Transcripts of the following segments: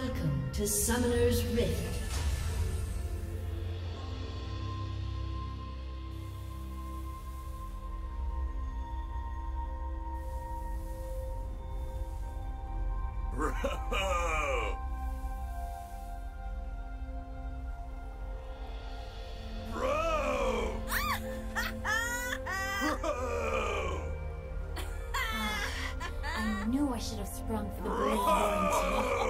Welcome to Summoner's Rift. I knew I should have sprung for the warranty.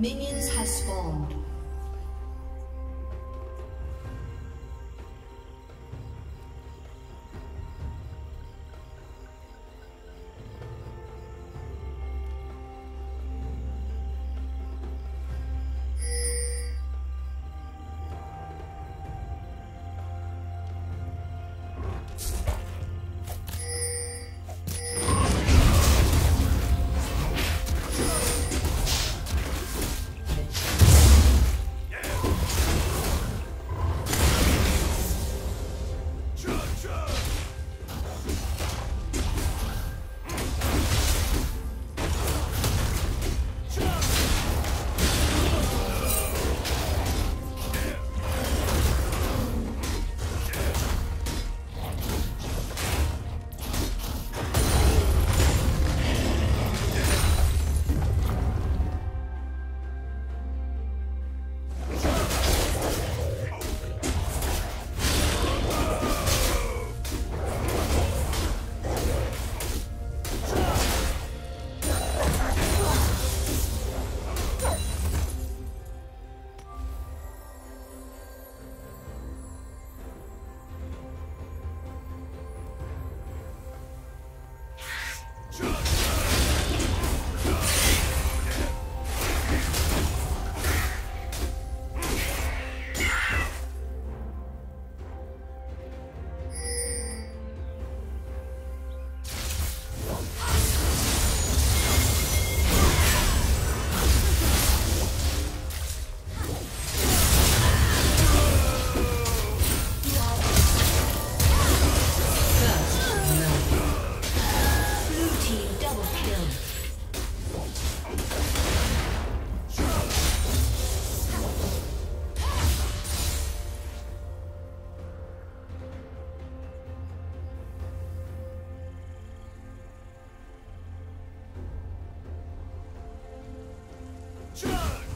Minions have spawned. Chug.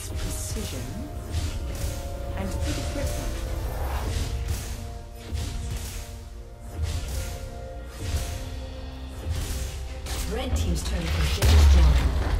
its precision and good equipment. Red Team's turn for James destroyed.